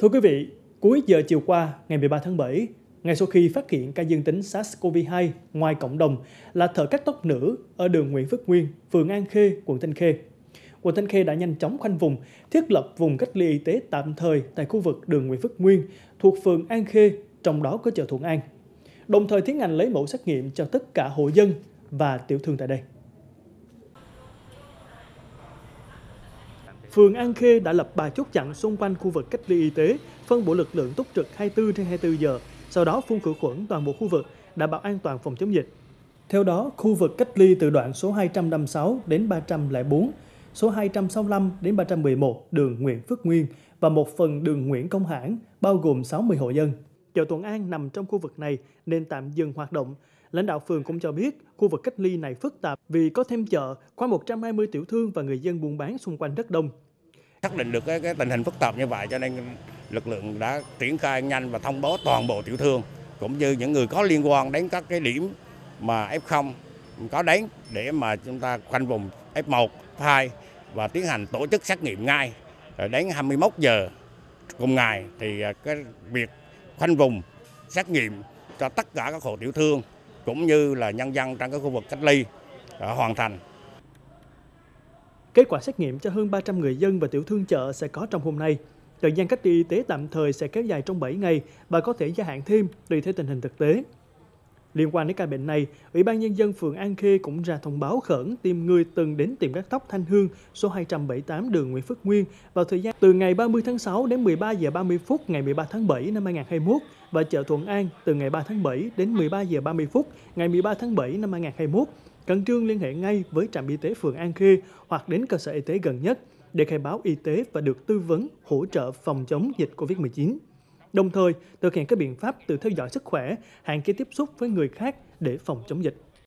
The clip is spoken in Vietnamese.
Thưa quý vị, cuối giờ chiều qua, ngày 13 tháng 7, ngay sau khi phát hiện ca dương tính SARS-CoV-2 ngoài cộng đồng là thợ cắt tóc nữ ở đường Nguyễn Phước Nguyên, phường An Khê, quận Thanh Khê. Quận Thanh Khê đã nhanh chóng khoanh vùng, thiết lập vùng cách ly y tế tạm thời tại khu vực đường Nguyễn Phước Nguyên thuộc phường An Khê, trong đó có chợ Thuận An. Đồng thời tiến hành lấy mẫu xét nghiệm cho tất cả hộ dân và tiểu thương tại đây. Phường An Khê đã lập 3 chốt chặn xung quanh khu vực cách ly y tế, phân bổ lực lượng túc trực 24 trên 24 giờ, sau đó phun khử khuẩn toàn bộ khu vực, đảm bảo an toàn phòng chống dịch. Theo đó, khu vực cách ly từ đoạn số 256 đến 304, số 265 đến 311 đường Nguyễn Phước Nguyên và một phần đường Nguyễn Công Hãng, bao gồm 60 hộ dân. Chợ Tuần An nằm trong khu vực này nên tạm dừng hoạt động. Lãnh đạo phường cũng cho biết khu vực cách ly này phức tạp vì có thêm chợ, khoảng 120 tiểu thương và người dân buôn bán xung quanh rất đông. Xác định được cái, cái tình hình phức tạp như vậy cho nên lực lượng đã triển khai nhanh và thông báo toàn bộ tiểu thương cũng như những người có liên quan đến các cái điểm mà F0 có đến để mà chúng ta khoanh vùng F1, F2 và tiến hành tổ chức xét nghiệm ngay rồi đến 21 giờ cùng ngày thì à, cái việc khoanh vùng xét nghiệm cho tất cả các hộ tiểu thương cũng như là nhân dân trong các khu vực cách ly đã hoàn thành. Kết quả xét nghiệm cho hơn 300 người dân và tiểu thương chợ sẽ có trong hôm nay. Thời gian cách ly y tế tạm thời sẽ kéo dài trong 7 ngày và có thể gia hạn thêm tùy theo tình hình thực tế. Liên quan đến ca bệnh này, Ủy ban Nhân dân phường An Khê cũng ra thông báo khẩn tìm người từng đến tiệm cắt tóc Thanh Hương số 278 đường Nguyễn Phước Nguyên vào thời gian từ ngày 30 tháng 6 đến 13 giờ 30 phút ngày 13 tháng 7 năm 2021 và chợ Thuận An từ ngày 3 tháng 7 đến 13 giờ 30 phút ngày 13 tháng 7 năm 2021. Cần trương liên hệ ngay với trạm y tế phường An Khê hoặc đến cơ sở y tế gần nhất để khai báo y tế và được tư vấn hỗ trợ phòng chống dịch COVID-19 đồng thời thực hiện các biện pháp tự theo dõi sức khỏe, hạn chế tiếp xúc với người khác để phòng chống dịch.